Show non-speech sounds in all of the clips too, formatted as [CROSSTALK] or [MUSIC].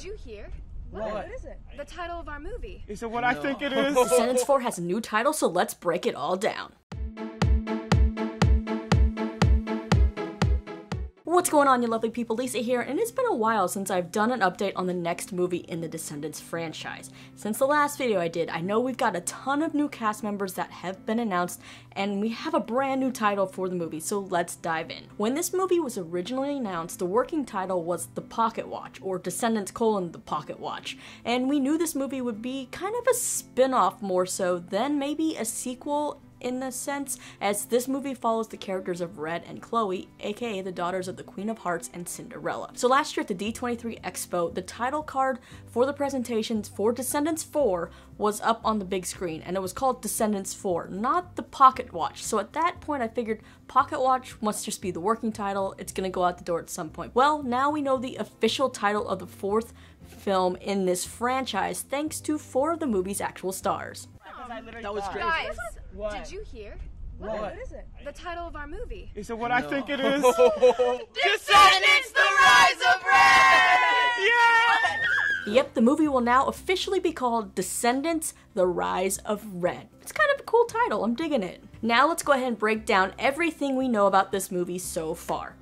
Did you hear? What? What is it? The title of our movie. Is it what I think it is? [LAUGHS] Descendants 4 has a new title, so let's break it all down. What's going on, you lovely people? Lisa here, and it's been a while since I've done an update on the next movie in the Descendants franchise. Since the last video I did, I know we've got a ton of new cast members that have been announced, and we have a brand new title for the movie, so let's dive in. When this movie was originally announced, the working title was The Pocket Watch, or Descendants colon The Pocket Watch, and we knew this movie would be kind of a spin off more so than maybe a sequel in a sense, as this movie follows the characters of Red and Chloe, aka the daughters of the Queen of Hearts and Cinderella. So last year at the D23 Expo, the title card for the presentations for Descendants 4 was up on the big screen, and it was called Descendants 4, not the Pocket Watch. So at that point, I figured Pocket Watch must just be the working title, it's gonna go out the door at some point. Well, now we know the official title of the fourth film in this franchise thanks to four of the movie's actual stars. That was great. Guys, What? did you hear? What? What is it? The title of our movie. Is it what I think it is? [LAUGHS] [LAUGHS] Descendants, the rise of red! yeah! Yep, the movie will now officially be called Descendants The Rise of Red. It's kind of a cool title, I'm digging it. Now let's go ahead and break down everything we know about this movie so far.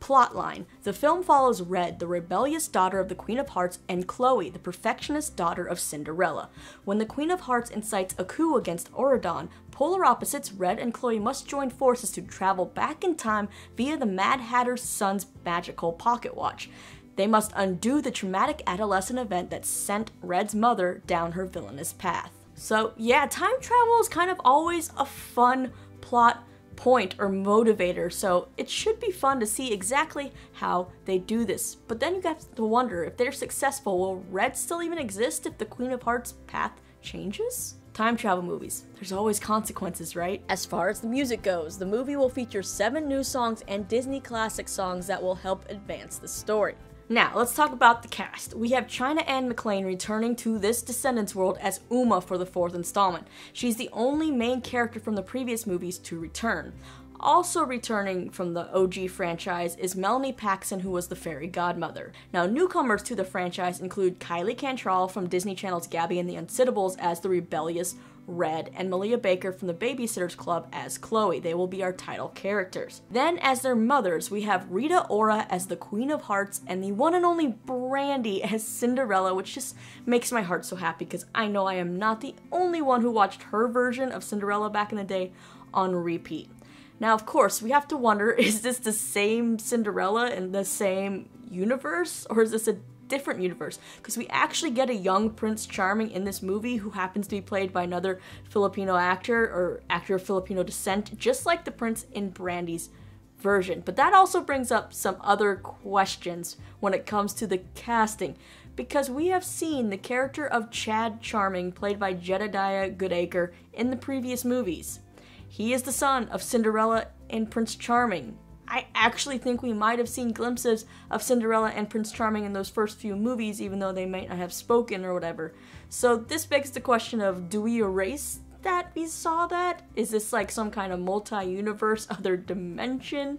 Plotline The film follows Red, the rebellious daughter of the Queen of Hearts, and Chloe, the perfectionist daughter of Cinderella. When the Queen of Hearts incites a coup against Auradon, polar opposites Red and Chloe must join forces to travel back in time via the Mad Hatter's son's magical pocket watch. They must undo the traumatic adolescent event that sent Red's mother down her villainous path. So, yeah, time travel is kind of always a fun plot point or motivator, so it should be fun to see exactly how they do this. But then you have to wonder if they're successful, will Red still even exist if the Queen of Hearts path changes? Time travel movies. There's always consequences, right? As far as the music goes, the movie will feature seven new songs and Disney classic songs that will help advance the story. Now, let's talk about the cast. We have China Anne McClain returning to this Descendants world as Uma for the fourth installment. She's the only main character from the previous movies to return. Also returning from the OG franchise is Melanie Paxson, who was the fairy godmother. Now, newcomers to the franchise include Kylie Cantrall from Disney Channel's Gabby and the Unsittables as the rebellious Red, and Malia Baker from the Babysitters Club as Chloe. They will be our title characters. Then, as their mothers, we have Rita Ora as the Queen of Hearts and the one and only Brandy [LAUGHS] as Cinderella, which just makes my heart so happy because I know I am not the only one who watched her version of Cinderella back in the day on repeat. Now, of course, we have to wonder [LAUGHS] is this the same Cinderella in the same universe, or is this a different universe? Because we actually get a young Prince Charming in this movie who happens to be played by another Filipino actor or actor of Filipino descent, just like the prince in Brandy's version. But that also brings up some other questions when it comes to the casting. Because we have seen the character of Chad Charming, played by Jedediah Goodacre, in the previous movies. He is the son of Cinderella and Prince Charming. I actually think we might have seen glimpses of Cinderella and Prince Charming in those first few movies, even though they might not have spoken or whatever. So this begs the question of do we erase that we saw that? Is this like some kind of multi universe, [LAUGHS] other dimension?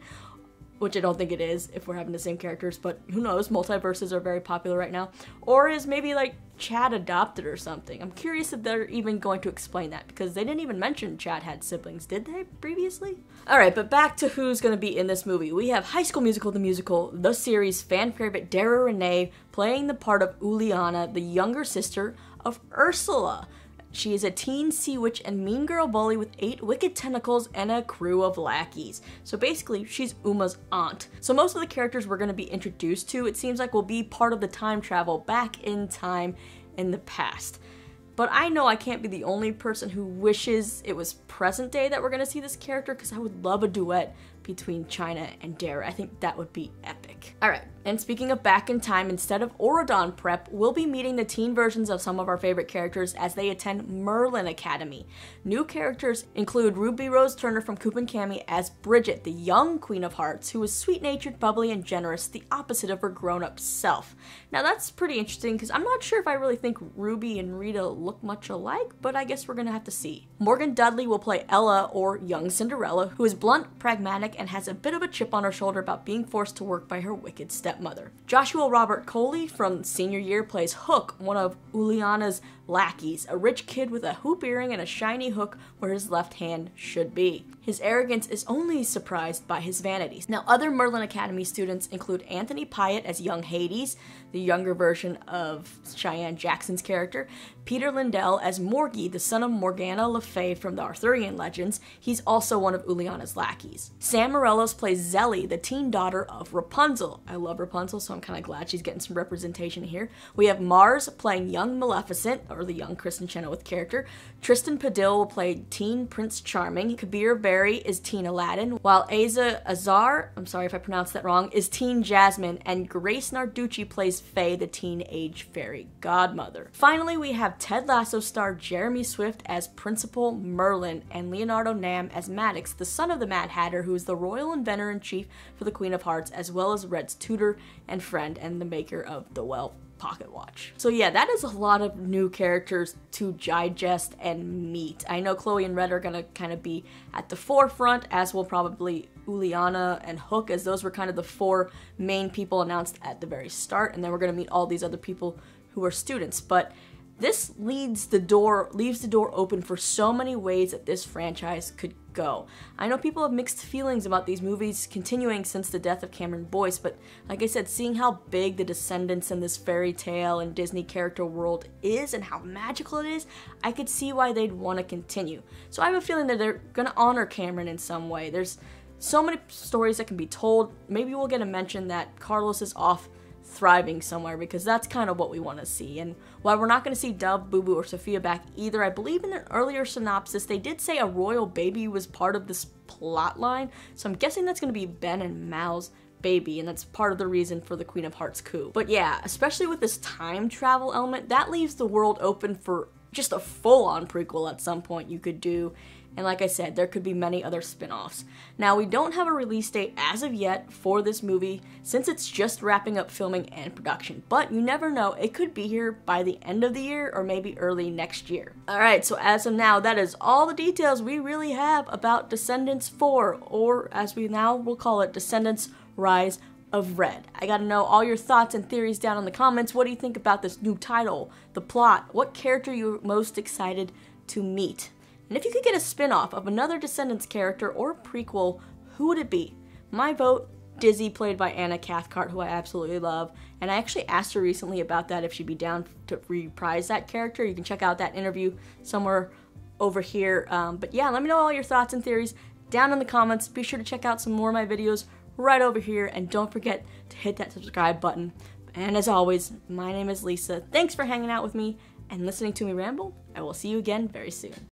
Which I don't think it is if we're having the same characters, but who knows? Multiverses are very popular right now. Or is maybe like Chad adopted or something? I'm curious if they're even going to explain that because they didn't even mention Chad had siblings, did they previously? Alright, but back to who's going to be in this movie. We have High School Musical, the musical, the series fan favorite Dara Renee playing the part of Uliana, the younger sister of Ursula. She is a teen sea witch and mean girl bully with eight wicked tentacles and a crew of lackeys. So basically, she's Uma's aunt. So most of the characters we're going to be introduced to, it seems like will be part of the time travel back in time in the past. But I know I can't be the only person who wishes it was present day that we're going to see this character because I would love a duet between China and Dara. I think that would be epic. Alright, and speaking of back in time, instead of Auradon prep, we'll be meeting the teen versions of some of our favorite characters as they attend Merlin Academy. New characters include Ruby Rose Turner from Coop and Cami as Bridget, the young Queen of Hearts, who is sweet natured, bubbly, and generous, the opposite of her grown up self. Now that's pretty interesting because I'm not sure if I really think Ruby and Rita look much alike, but I guess we're gonna have to see. Morgan Dudley will play Ella, or young Cinderella, who is blunt, pragmatic, and has a bit of a chip on her shoulder about being forced to work by her wicked stepmother. Joshua Robert Coley from senior year plays Hook, one of Uliana's lackeys, a rich kid with a hoop earring and a shiny hook where his left hand should be. His arrogance is only surprised by his vanities. Now, other Merlin Academy students include Anthony Pyatt as young Hades, the younger version of Cheyenne Jackson's character, Peter Lindell as Morgie, the son of Morgana Le Fay from the Arthurian legends. He's also one of Uliana's lackeys. Sam Morelos plays Zelly, the teen daughter of Rapunzel. I love Rapunzel, so I'm kind of glad she's getting some representation here. We have Mars playing young Maleficent, or the young Kristin Chenoweth character. Tristan Padil will play teen Prince Charming. Kabir Beri is teen Aladdin, while Aza Azar, I'm sorry if I pronounced that wrong, is teen Jasmine, and Grace Narducci plays Faye, the teenage fairy godmother. Finally, we have Ted Lasso star Jeremy Swift as Principal Merlin and Leonardo Nam as Maddox, the son of the Mad Hatter, who is the royal inventor in chief for the Queen of Hearts, as well as Red's tutor and friend and the maker of the well pocket watch. So yeah, that is a lot of new characters to digest and meet. I know Chloe and Red are gonna kind of be at the forefront, as will probably Uliana and Hook, as those were kind of the four main people announced at the very start, and then we're gonna meet all these other people who are students. But this leads the door leaves the door open for so many ways that this franchise could go. I know people have mixed feelings about these movies continuing since the death of Cameron Boyce, but like I said, seeing how big the Descendants and this fairy tale and Disney character world is and how magical it is, I could see why they'd want to continue. So I have a feeling that they're going to honor Cameron in some way. There's so many stories that can be told. Maybe we'll get a mention that Carlos is off thriving somewhere because that's kind of what we want to see. And while we're not going to see Dove, Booboo, or Sofia back either, I believe in an earlier synopsis they did say a royal baby was part of this plot line. So I'm guessing that's going to be Ben and Mal's baby, and that's part of the reason for the Queen of Hearts coup. But yeah, especially with this time travel element, that leaves the world open for just a full on prequel at some point you could do. And like I said, there could be many other spin offs. Now, we don't have a release date as of yet for this movie since it's just wrapping up filming and production, but you never know, it could be here by the end of the year or maybe early next year. Alright, so as of now, that is all the details we really have about Descendants 4, or as we now will call it, Descendants Rise of Red. I gotta know all your thoughts and theories down in the comments. What do you think about this new title, the plot? What character you're you most excited to meet? And if you could get a spin off of another Descendants character or prequel, who would it be? My vote Dizzy, played by Anna Cathcart, who I absolutely love. And I actually asked her recently about that if she'd be down to reprise that character. You can check out that interview somewhere over here. Um, but yeah, let me know all your thoughts and theories down in the comments. Be sure to check out some more of my videos right over here. And don't forget to hit that subscribe button. And as always, my name is Lisa. Thanks for hanging out with me and listening to me ramble. I will see you again very soon.